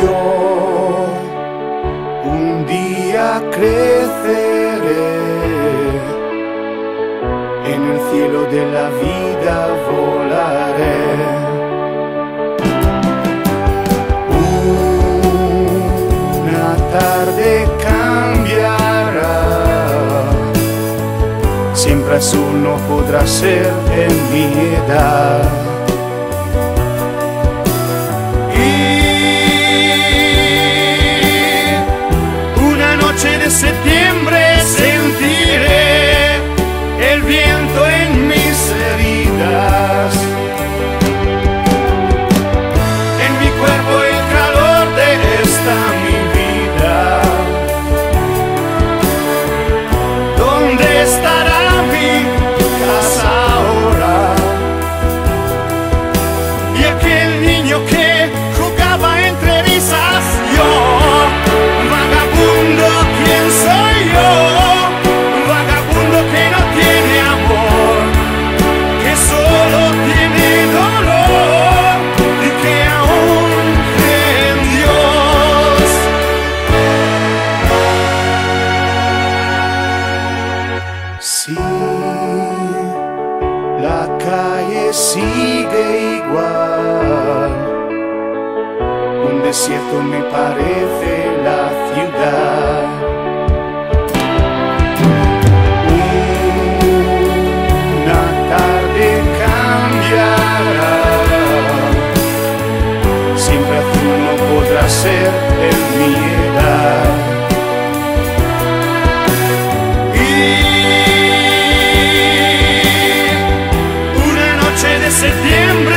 yo un día creceré, en el cielo de la vida volaré. tarde cambiará. Siempre azul no podrá ser en mi edad. la calle sigue igual. Un desierto me parece la ciudad. septiembre.